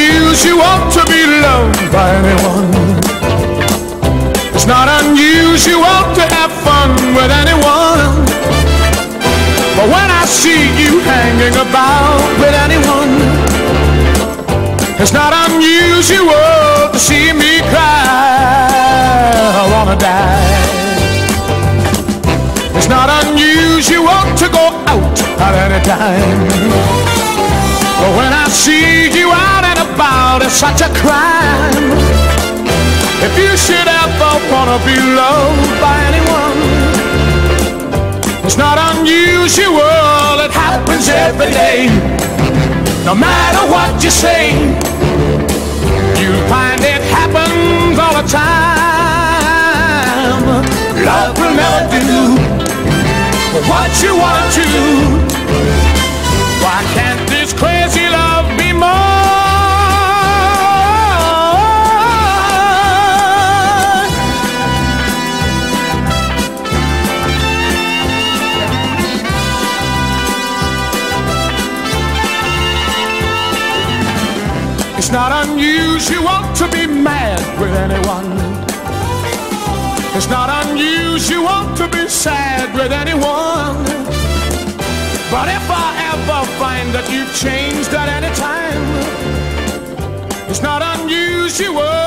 unusual to be loved by anyone. It's not unusual to have fun with anyone. But when I see you hanging about with anyone, it's not unusual to see me cry. I wanna die. It's not unusual to go out at any time. It's such a crime. If you should ever wanna be loved by anyone, it's not unusual, it happens every day. No matter what you say, you find it happens all the time. Love will never do what you want to. It's not unusual to be mad with anyone. It's not unusual to be sad with anyone. But if I ever find that you've changed at any time, it's not unusual